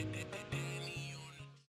Hey, hey, hey.